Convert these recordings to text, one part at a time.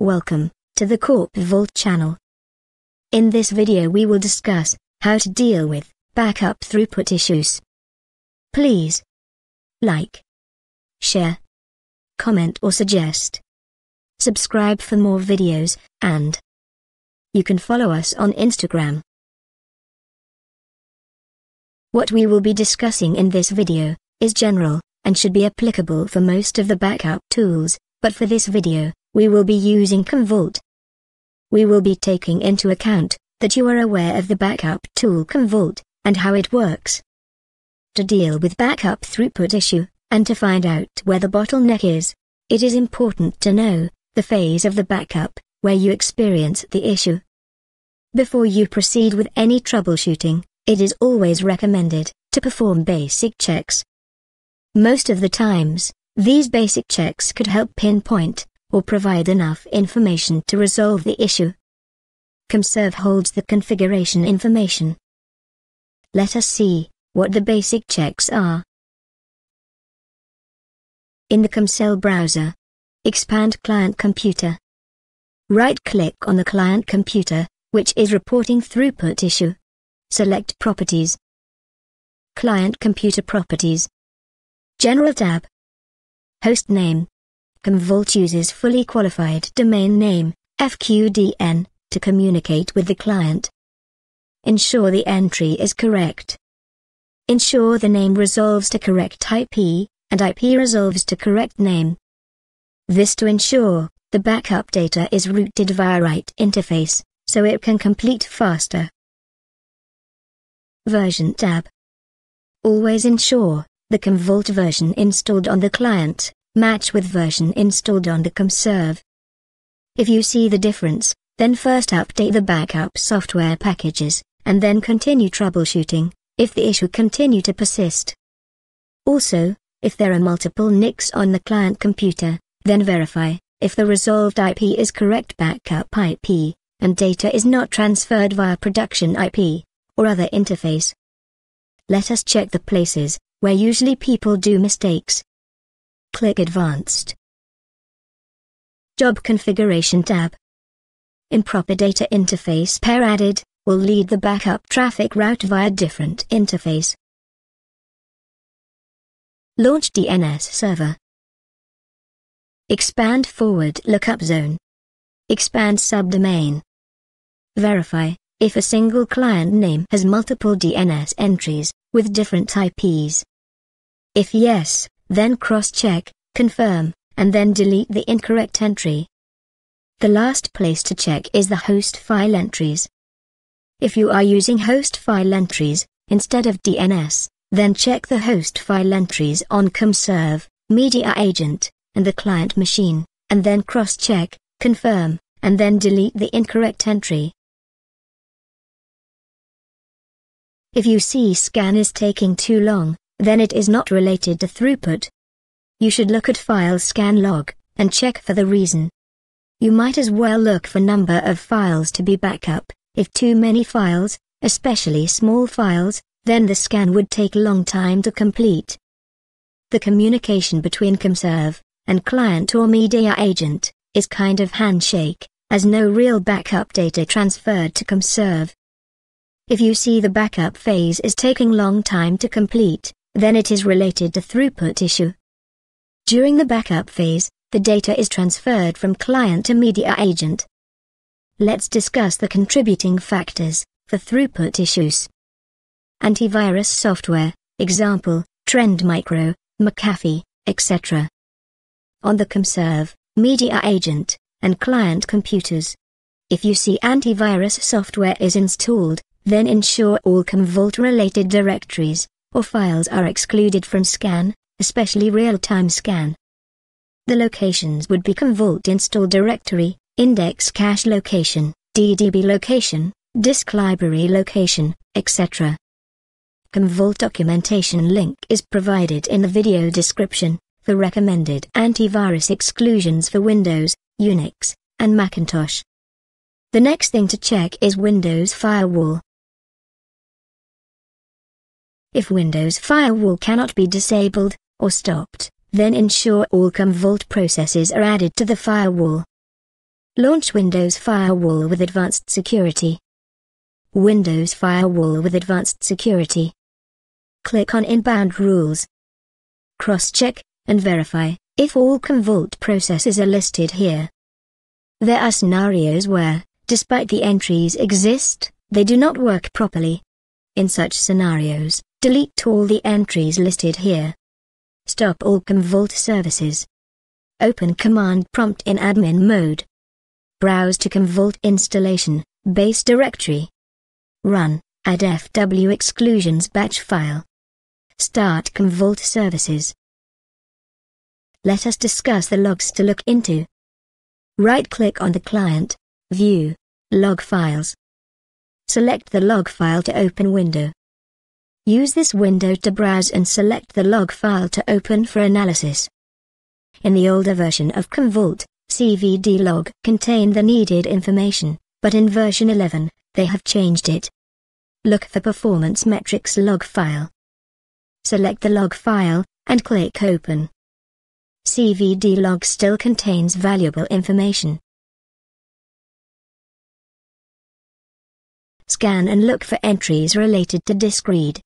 Welcome to the CorpVault channel. In this video we will discuss how to deal with backup throughput issues. Please like, share, comment or suggest. Subscribe for more videos and you can follow us on Instagram. What we will be discussing in this video is general and should be applicable for most of the backup tools, but for this video, we will be using Commvault. We will be taking into account that you are aware of the backup tool Commvault and how it works. To deal with backup throughput issue, and to find out where the bottleneck is, it is important to know the phase of the backup where you experience the issue. Before you proceed with any troubleshooting, it is always recommended to perform basic checks. Most of the times, these basic checks could help pinpoint or provide enough information to resolve the issue. CommServe holds the configuration information. Let us see what the basic checks are. In the CommCell browser, expand Client Computer. Right-click on the client computer, which is reporting throughput issue. Select Properties. Client Computer Properties. General tab. Host name. Commvault uses fully qualified domain name, FQDN, to communicate with the client. Ensure the entry is correct. Ensure the name resolves to correct IP, and IP resolves to correct name. This to ensure the backup data is routed via right interface, so it can complete faster. Version tab. Always ensure the Commvault version installed on the client match with version installed on the CommServe. If you see the difference, then first update the backup software packages, and then continue troubleshooting, if the issue continue to persist. Also, if there are multiple NICs on the client computer, then verify if the resolved IP is correct backup IP, and data is not transferred via production IP, or other interface. Let us check the places where usually people do mistakes. Click Advanced. Job Configuration tab. Improper data interface pair added will lead the backup traffic route via different interface. Launch DNS server. Expand forward lookup zone. Expand subdomain. Verify if a single client name has multiple DNS entries with different IPs. If yes, then cross-check, confirm, and then delete the incorrect entry. The last place to check is the host file entries. If you are using host file entries, instead of DNS, then check the host file entries on CommServe, Media Agent, and the client machine, and then cross-check, confirm, and then delete the incorrect entry. If you see scan is taking too long, then it is not related to throughput. You should look at file scan log, and check for the reason. You might as well look for number of files to be backup. If too many files, especially small files, then the scan would take long time to complete. The communication between CommServe and client or media agent is kind of handshake, as no real backup data transferred to CommServe. If you see the backup phase is taking long time to complete, then it is related to throughput issue. During the backup phase, the data is transferred from client to media agent. Let's discuss the contributing factors for throughput issues. Antivirus software, example, Trend Micro, McAfee, etc. On the CommServe, media agent, and client computers. If you see antivirus software is installed, then ensure all Commvault related directories or files are excluded from scan, especially real-time scan. The locations would be Commvault install directory, index cache location, DDB location, disk library location, etc. Commvault documentation link is provided in the video description for recommended antivirus exclusions for Windows, Unix, and Macintosh. The next thing to check is Windows Firewall. If Windows Firewall cannot be disabled or stopped, then ensure all Commvault processes are added to the firewall. Launch Windows Firewall with Advanced Security. Windows Firewall with Advanced Security. Click on Inbound Rules. Cross-check and verify if all Commvault processes are listed here. There are scenarios where, despite the entries exist, they do not work properly. In such scenarios, delete all the entries listed here. Stop all Commvault services. Open command prompt in admin mode. Browse to Commvault installation, base directory. Run, add FW exclusions batch file. Start Commvault services. Let us discuss the logs to look into. Right-click on the client, View, Log Files. Select the log file to open window. Use this window to browse and select the log file to open for analysis. In the older version of Commvault, CVD log contained the needed information, but in version 11, they have changed it. Look for Performance Metrics log file. Select the log file, and click Open. CVD log still contains valuable information. Scan and look for entries related to disk read.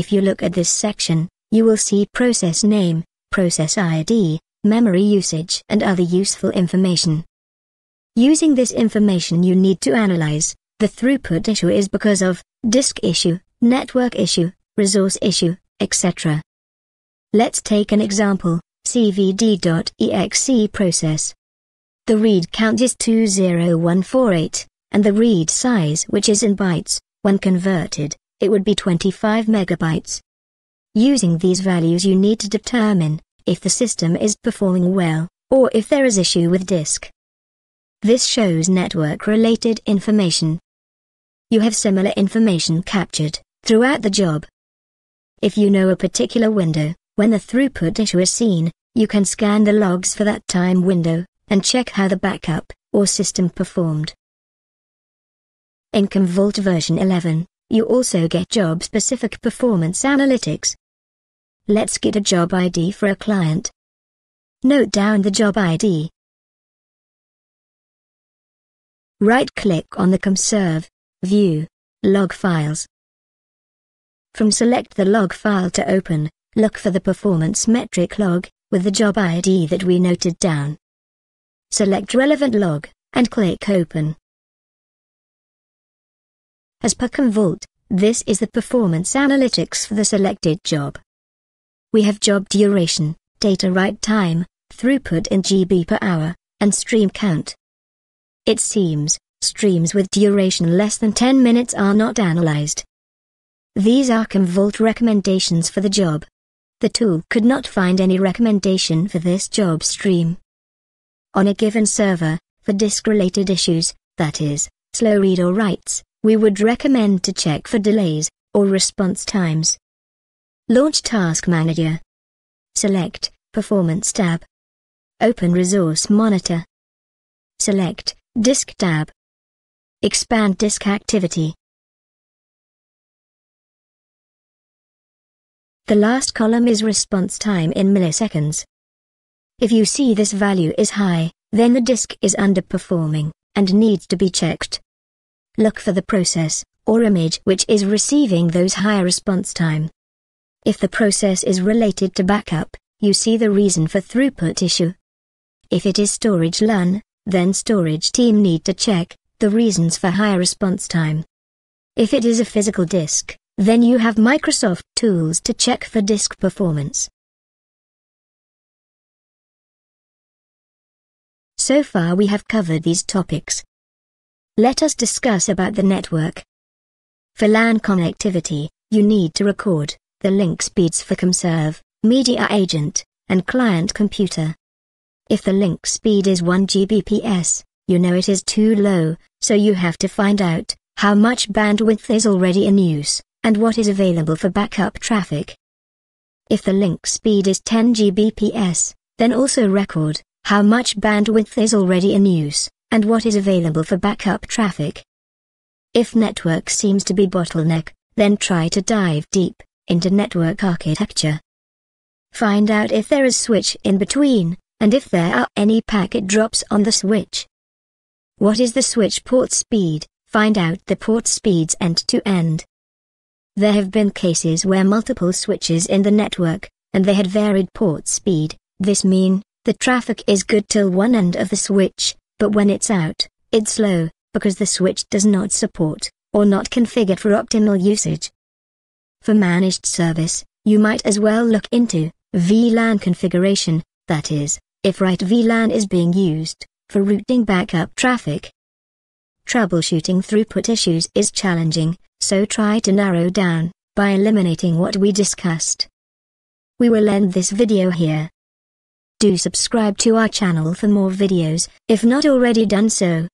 If you look at this section, you will see process name, process ID, memory usage and other useful information. Using this information you need to analyze, the throughput issue is because of disk issue, network issue, resource issue, etc. Let's take an example, cvd.exe process. The read count is 20148, and the read size which is in bytes, when converted, it would be 25 megabytes. Using these values you need to determine if the system is performing well, or if there is issue with disk. This shows network-related information. You have similar information captured throughout the job. If you know a particular window, when the throughput issue is seen, you can scan the logs for that time window, and check how the backup, or system performed. In Commvault version 11, you also get job-specific performance analytics. Let's get a job ID for a client. Note down the job ID. Right-click on the CommServe, View, Log Files. From select the log file to open, look for the performance metric log, with the job ID that we noted down. Select relevant log, and click Open. As per Commvault, this is the performance analytics for the selected job. We have job duration, data write time, throughput in GB per hour, and stream count. It seems, streams with duration less than 10 minutes are not analyzed. These are Commvault recommendations for the job. The tool could not find any recommendation for this job stream. On a given server, for disk-related issues, that is, slow read or writes, we would recommend to check for delays, or response times. Launch Task Manager. Select Performance tab. Open Resource Monitor. Select Disk tab. Expand disk activity. The last column is response time in milliseconds. If you see this value is high, then the disk is underperforming, and needs to be checked. Look for the process, or image which is receiving those higher response time. If the process is related to backup, you see the reason for throughput issue. If it is storage LUN, then storage team need to check the reasons for higher response time. If it is a physical disk, then you have Microsoft tools to check for disk performance. So far we have covered these topics. Let us discuss about the network. For LAN connectivity, you need to record the link speeds for CommServe, Media Agent, and Client Computer. If the link speed is 1 Gbps, you know it is too low, so you have to find out how much bandwidth is already in use and what is available for backup traffic. If the link speed is 10 Gbps, then also record how much bandwidth is already in use, and what is available for backup traffic. If network seems to be bottleneck, then try to dive deep into network architecture. find out if there is switch in between, and if there are any packet drops on the switch. What is the switch port speed? Find out the port speeds end to end. There have been cases where multiple switches in the network, and they had varied port speed, this mean, the traffic is good till one end of the switch, but when it's out, it's slow, because the switch does not support, or not configured for optimal usage. For managed service, you might as well look into VLAN configuration, that is, if right VLAN is being used for routing backup traffic. Troubleshooting throughput issues is challenging, so try to narrow down by eliminating what we discussed. We will end this video here. Do subscribe to our channel for more videos, if not already done so.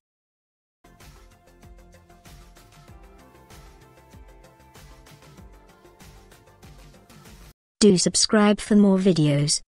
Do subscribe for more videos.